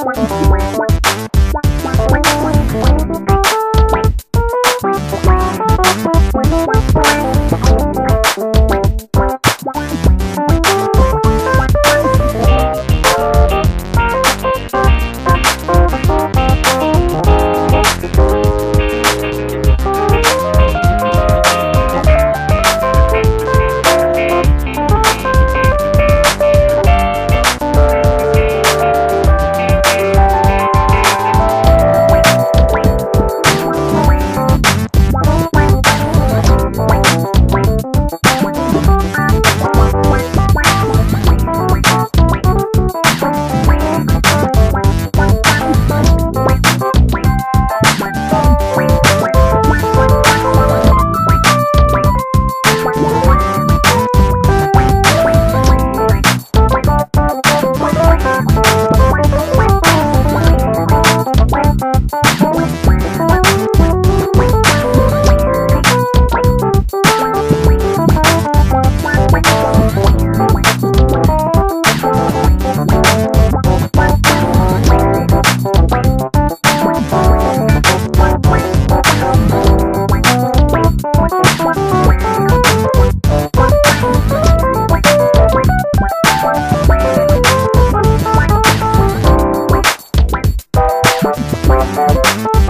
one, one, one, one. Bye.